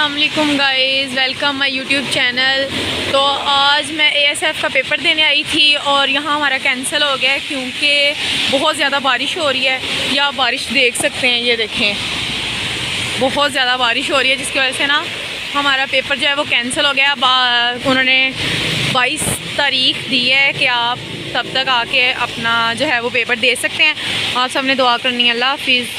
अस्सलाम guys welcome my YouTube channel तो आज मैं एएसएफ का पेपर देने आई थी और यहाँ हमारा कैंसिल हो गया क्योंकि बहुत ज़्यादा बारिश हो रही है। या बारिश देख सकते हैं, ये देखें। बहुत ज़्यादा बारिश हो रही है, जिसकी वजह से ना हमारा पेपर जो है वो कैंसिल हो गया। उन्होंने 22 तारीख दी है कि आप तब तक आके अपना जो है वो पेपर दे सकते हैं। आप सबने दुआ करनी है। अल्लाह हाफिज़।